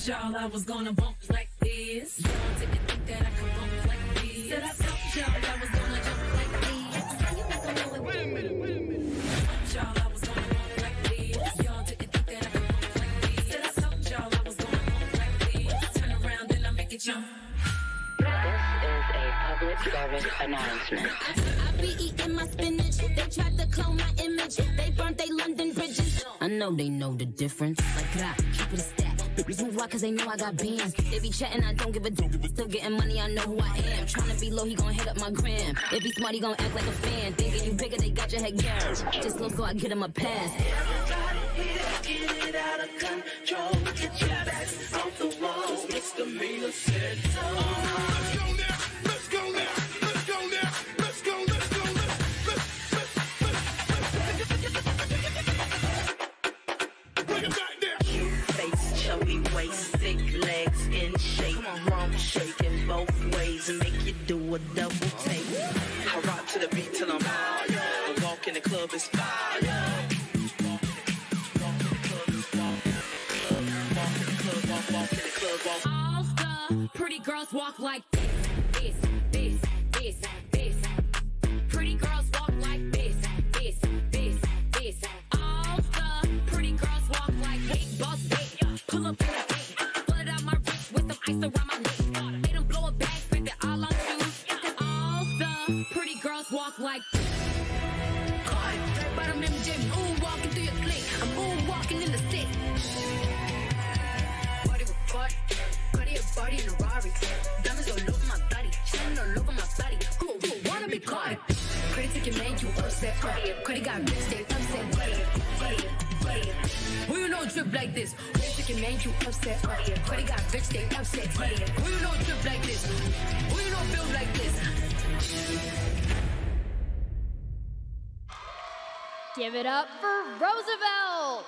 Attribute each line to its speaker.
Speaker 1: told y'all I was gonna bump like this. Y'all didn't think that I could bump like this. Said I told y'all I was gonna jump like this. You know? Wait a minute, wait a minute. Y'all I was gonna bump like this. Y'all didn't think that I could bump like this. Said I told y'all I was gonna bump like this. Turn around and I make it jump.
Speaker 2: This is a public service announcement.
Speaker 3: I be eating my spinach. They tried to clone my image. They burnt they London bridges. I know they know the difference. Like, God, keep it a stack. Bitches move why, cause they know I got bands. They be chatting, I don't give a damn. Still getting money, I know who I am. Tryna be low, he gon' hit up my gram. If he smart, he gon' act like a fan. Thinking you bigger, they got your head garaged. Just low, so I get him a pass.
Speaker 4: Everybody Get it out of control. Get your backs off the walls. Misdemeanor said so. Waist, thick legs in shape. Rump shaking both ways and make you do a double take. I rock to the beat till I'm. I walk in the club fire.
Speaker 1: All the pretty girls walk like this, this, this, this. this. Pretty girls walk like this, this, this, this. All the pretty girls walk like hey, boss. Pull up ice around my neck. Made 'em blow a bag, spent it all on shoes. All the pretty girls walk like Caught, bottom MJ, moonwalking through your clique. I'm moonwalking in the city. Body Cardi, Cardi a body in a Rari. Diamonds all over my body, shining all over my body. Who, who wanna be Cardi? Credit your man, you upset. Cardi, Cardi got rich, they upset. Cardi, Cardi, Cardi. Who you know drip like this? Credit man, you upset. Cardi, Cardi got rich, they upset. Cardi, who you know like this? Who you know like this?
Speaker 5: Give it up for Roosevelt.